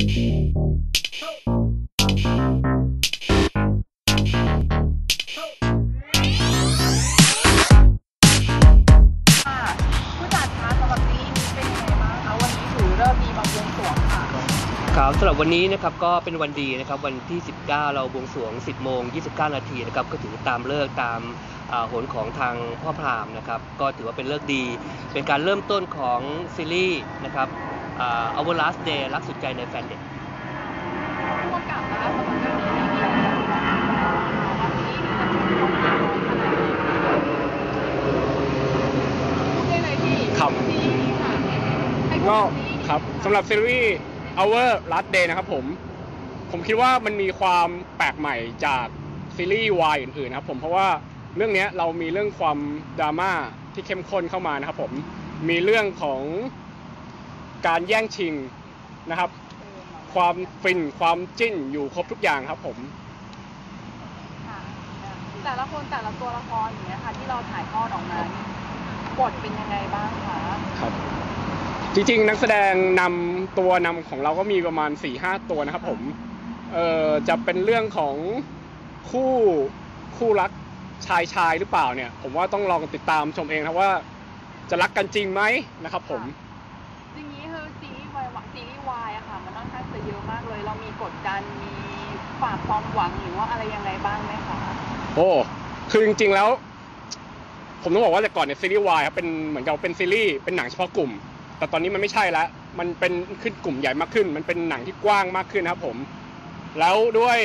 ค่ะผู้จัดคะสำหรับซีรีส์นี้เป็นไงบ้างคะวันนี้ถือเลิกษ์ดีมาบวงสวงค่ะครับสำหรับวันนี้นะครับก็เป็นวันดีนะครับวันที่ 19 เราบวงสรวง 10 โมง 29 นาทีนะครับก็ถือตามเลิกตามโหนของทางพ่อพราหมณ์นะครับก็ถือว่าเป็นเลิกดี เป็นการเริ่มต้นของซีรีส์นะครับ Our Last Day รักสุดใจในแฟนเด็กผู้กำกับนะคะสำหรับเรื่องนี้มีอะไรบ้างคะว่าซีรีส์นี้จะมีความยาวขนาดไหนพูดได้เลยพี่ครับซีรีส์นี้ค่ะให้พูดก็ถึงซีรีส์นี้ครับสำหรับซีรีส์ Our Last Day นะครับผม ผมคิดว่ามันมีความแปลกใหม่จากซีรีส์วายอื่นๆนะครับผมเพราะว่าเรื่องนี้เรามีเรื่องความดราม่าที่เข้มข้นเข้ามานะครับผมมีเรื่องของ การแย่งชิงนะครับ ความฟินความจิ้นอยู่ครบทุกอย่างครับผม ค่ะแต่ละคนแต่ละตัวละครอย่างเงี้ยค่ะ ที่เราถ่ายทอดออกมานี่บทเป็นยังไงบ้างคะครับ จริงๆ นักแสดงนำตัวนำของเราก็มีประมาณ4ี่ห้าตัวนะครับผม เอ่อจะเป็นเรื่องของคู่คู่รักชายชายหรือเปล่าเนี่ย ผมว่าต้องลองติดตามชมเองครับว่า จะรักกันจริงไหมนะครับผมจ กดดันมีฝากความหวังหรือว่าอะไรยังไงบ้างไหมคะโอ้ คือจริงๆแล้ว ผมต้องบอกว่าแต่ก่อนเนี่ยซีรีส์วายครับเป็นเหมือนกับเป็นซีรีส์เป็นหนังเฉพาะกลุ่ม แต่ตอนนี้มันไม่ใช่แล้ว มันเป็นขึ้นกลุ่มใหญ่มากขึ้น มันเป็นหนังที่กว้างมากขึ้นนะครับผม แล้วด้วย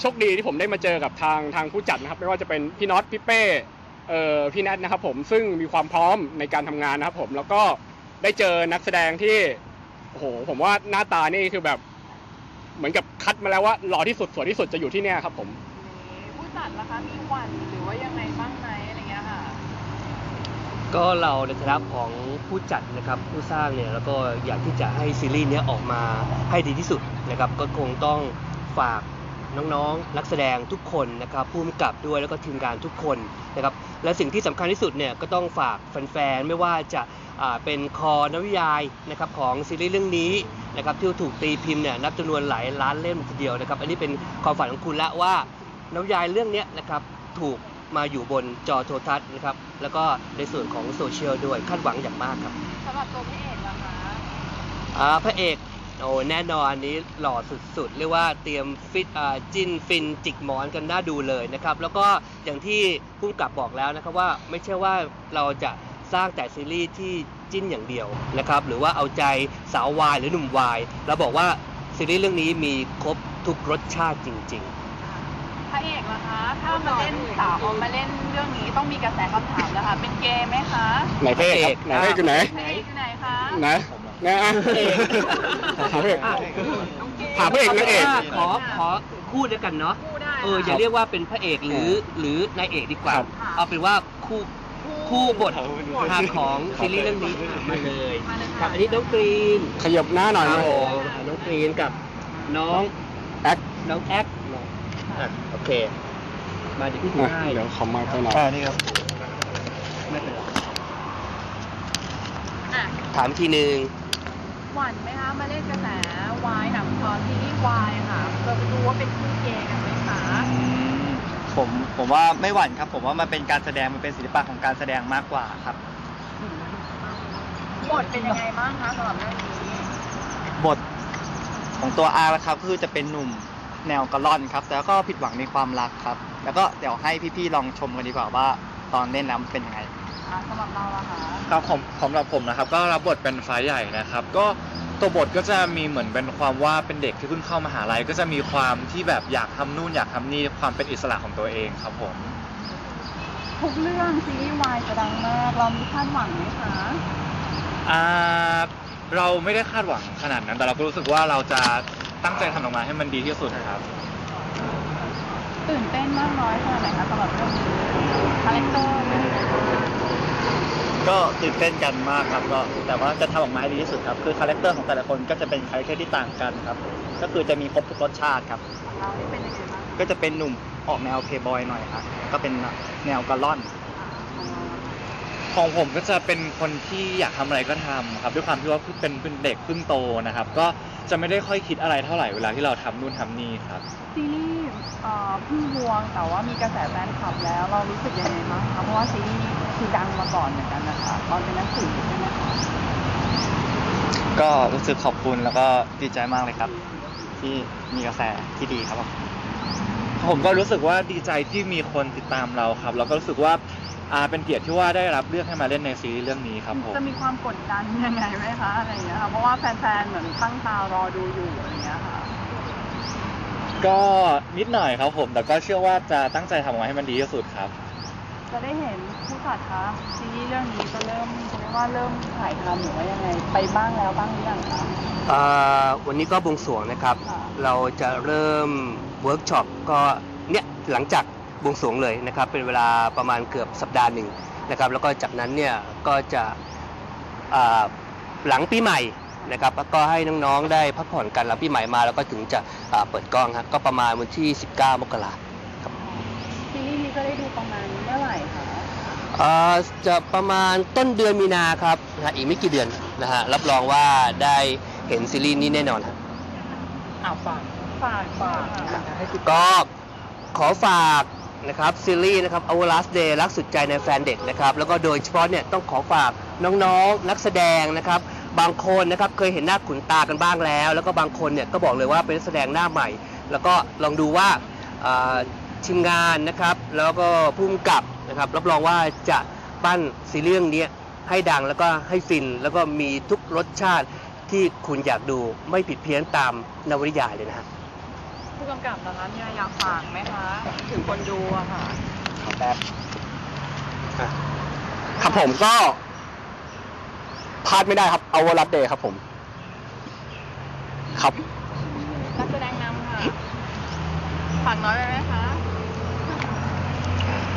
โชคดีที่ผมได้มาเจอกับทางทางผู้จัดนะครับ ไม่ว่าจะเป็นพี่น็อตพี่เป้เอ่อพี่แนทนะครับผมซึ่งมีความพร้อมในการทำงานนะครับผมแล้วก็ได้เจอนักแสดงที่โอ้โหผมว่าหน้าตานี่คือแบบ เหมือนกับคัดมาแล้วว่าหล่อที่สุดสวยที่สุดจะอยู่ที่เนี่ยครับผมนี่ผู้จัดล่ะคะมีหวั่นหรือว่ายังไงบ้างไหมอะไรเงี้ยค่ะ ก็เราในฐานะของผู้จัดนะครับผู้สร้างเนี่ยแล้วก็อยากที่จะให้ซีรีส์เนี้ยออกมาให้ดีที่สุดนะครับก็คงต้องฝากน้องๆ นักแสดงทุกคนนะครับผู้กำกับด้วยแล้วก็ทีมงานทุกคนนะครับและสิ่งที่สำคัญที่สุดเนี่ยก็ต้องฝากแฟนๆ ไม่ว่าจะอ่าเป็นคอนวนิยายนะครับของซีรีส์เรื่องนี้ นะครับที่ถูกตีพิมพ์เนี่ยนับจำนวนหลายล้านเล่มทีเดียวนะครับ อันนี้เป็นความฝันของคุณละว่านวนิยายเรื่องเนี้ยนะครับถูกมาอยู่บนจอโทรทัศน์นะครับ แล้วก็ในส่วนของโซเชียลด้วยคาดหวังอย่างมากครับสำหรับตัวพี่เอกล่ะคะอ่าพระเอกโอ้แน่นอนอันนี้หล่อสุดๆ เรียกว่าเตรียมฟิตอ่าจิ้นฟินจิกหมอนกันน่าดูเลยนะครับ แล้วก็อย่างที่ผู้กำกับบอกแล้วนะครับว่าไม่ใช่ว่าเราจะสร้างแต่ซีรีส์ที่ จิ้นอย่างเดียวนะครับหรือว่าเอาใจสาววายหรือหนุ่มวายเราบอกว่าซีรีส์เรื่องนี้มีครบทุกรสชาติจริง ๆ พระเอกล่ะคะ ถ้ามาเล่นสาวมาเล่นเรื่องนี้ต้องมีกระแสคำถามนะคะเป็นเกย์ไหมคะไหนพระเอกครับไหนพระเอกอยู่ไหนพระเอกอยู่ไหนคะไหนนะอะหาพระเอกหาพระเอกนางเอก ขอขอคู่ด้วยกันเนาะ คู่ได้เอออย่าเรียกว่าเป็นพระเอกหรือหรือนายเอกดีกว่า ครับ เอาเป็นว่าคู่ คู่บททางของซีรีส์เรื่องนี้มาเลยมาเลยครัค่ะบอันนี้น้องกรีนขยับหน้าหน่อยคนะรับผมน้องกรีนกับน้องแอคน้องแอคอะโอเค มาเดี๋ยวพี่ถืออะให้เดี๋ยวขอมาไปหน่อยนี่ครับ ไม่เป็นไรอะถามทีหนึ่งหวั่นไหมคะ มาเล่นกระแสวายหนังคอซีรีส์วายค่ะเราไปดูว่าเป็นคู่เกย์กันไหมคะ ผมผมว่าไม่หวั่นครับ ผมว่ามันเป็นการแสดงมันเป็นศิลปะของการแสดงมากกว่าครับ บทเป็นยังไงบ้างคะสำหรับเรื่องนี้บทของตัวอาร์นะครับคือจะเป็นหนุ่มแนวกระล่อนครับ แต่ก็ผิดหวังในความรักครับ แล้วก็เดี๋ยวให้พี่ๆลองชมกันดีกว่าว่า ตอนเล่นแล้วมันเป็นยังไง อะสำหรับเราอะคะครับผมสำหรับผมนะครับ ก็รับบทเป็นฟ้าใหญ่นะครับ ก็ ตัวบทก็จะมีเหมือนเป็นความว่าเป็นเด็กที่เพิ่งเข้ามหาลัยก็จะมีความที่แบบอยากทำนู่นอยากทำนี่ความเป็นอิสระของตัวเองครับผม ทุกเรื่องซีรีส์วายจะดังมาก เรามีคาดหวังไหมคะ อ่าเราไม่ได้คาดหวังขนาดนั้น แต่เราก็รู้สึกว่าเราจะตั้งใจทำออกมาให้มันดีที่สุดครับ ตื่นเต้นมากน้อยขนาดไหนคะสำหรับเรื่องนี้ character ก็ตื่นเต้นกันมากครับก็แต่ว่าจะทำออกมาให้ดีที่สุดครับ คือ character ของแต่ละคนก็จะเป็น character ที่ต่างกันครับ ก็คือจะมีครบทุกรสชาติครับ ของเรานี่เป็นยังไงบ้างก็จะเป็นหนุ่มออกแนวเพย์บอยหน่อยครับก็เป็นแนวกระล่อน ของผมก็จะเป็นคนที่อยากทำอะไรก็ทำครับ ด้วยความที่ว่าเพิ่งเป็นเป็นเด็กเพิ่งโตนะครับ ก็ จะไม่ได้ค่อยคิดอะไรเท่าไหร่เวลาที่เราทำนู่นทำนี่ครับ ซีรีส์เอ่อเพิ่งบวงแต่ว่ามีกระแสแฟนคลับแล้วเรารู้สึกยังไงบ้างคะเพราะว่าซีรีส์นี้คือดังมาก่อนเหมือนกันนะคะตอนเป็นนักสืบใช่ไหมคะก็รู้สึกขอบคุณแล้วก็ดีใจมากเลยครับ ที่มีกระแสที่ดีครับผมผมก็รู้สึกว่าดีใจที่มีคนติดตามเราครับแล้วก็รู้สึกว่า อ่าเป็นเกียรติที่ว่าได้รับเลือกให้มาเล่นในซีรีส์เรื่องนี้ครับผม จะมีความกดดันยังไงไหมคะอะไรอย่างเงี้ยค่ะเพราะว่าแฟนๆเหมือนตั้งตารอดูอยู่อะไรอย่างเงี้ยค่ะ ก็นิดหน่อยครับผม แต่ก็เชื่อว่าจะตั้งใจทำออกมาให้มันดีที่สุดครับ จะได้เห็นผู้จัดคะซีรีส์เรื่องนี้จะเริ่มจะเรียกว่าเริ่มถ่ายทำหรือว่ายังไง ไปบ้างแล้วบ้างหรือยังคะอ่าวันนี้ก็บวงสรวงนะครับ ค่ะ เราจะเริ่มเวิร์กช็อปก็เนี่ยหลังจาก บวงสรวงเลยนะครับ เป็นเวลาประมาณเกือบสัปดาห์หนึ่งนะครับ แล้วก็จากนั้นเนี่ยก็จะอ่าหลังปีใหม่นะครับแล้วก็ให้น้องๆได้พักผ่อนกันหลังปีใหม่มาแล้วก็ถึงจะอ่าเปิดกล้องครับก็ประมาณวันที่ 19 มกราคมซีรีส์นี้ก็ได้ดูประมาณเมื่อไหร่คะอ่าจะประมาณต้นเดือนมีนาครับนะฮะอีกไม่กี่เดือนนะฮะรับรองว่าได้เห็นซีรีส์นี้แน่นอนครับอ่าฝากฝากฝากให้ติดก็ขอฝาก นะครับซีรีส์นะครับ Our Last Day รักสุดใจในแฟนเด็กนะครับแล้วก็โดยเฉพาะเนี่ยต้องขอฝากน้องๆ นักแสดงนะครับบางคนนะครับเคยเห็นหน้าขุนตากันบ้างแล้ว แล้วก็บางคนเนี่ยก็บอกเลยว่าเป็นนักแสดงหน้าใหม่ แล้วก็ลองดูว่าทีมงานนะครับแล้วก็ผู้กำกับนะครับรับรองว่าจะปั้นซีรีส์เรื่องนี้ให้ดังแล้วก็ให้ฟิน แล้วก็มีทุกรสชาติที่คุณอยากดูไม่ผิดเพี้ยนตามนวนิยายเลยนะฮะ ผู้กำกับนะคะเนี่ยอยากฝากไหมคะ ถึงคนดูอะค่ะแบบครับผมก็พลาดไม่ได้ครับเอาวอลัดเดย์ครับผม ครับ นักแสดงนำค่ะ ฝากน้อยไปไหมคะ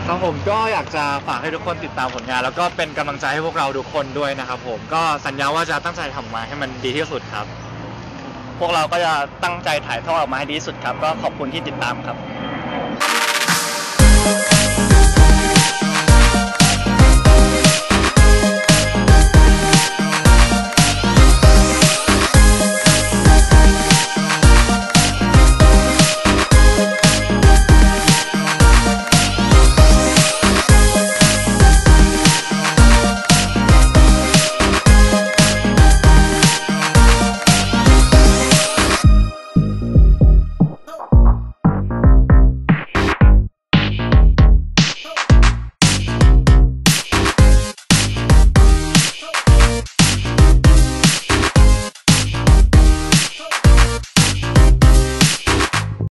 ครับผมก็อยากจะฝากให้ทุกคนติดตามผลงาน แล้วก็เป็นกำลังใจให้พวกเราทุกคนด้วยนะครับผมก็สัญญาว่าจะตั้งใจทำออกมาให้มันดีที่สุดครับ พวกเราก็จะตั้งใจถ่ายทอดออกมาให้ดีที่สุดครับ ก็ขอบคุณที่ติดตามครับ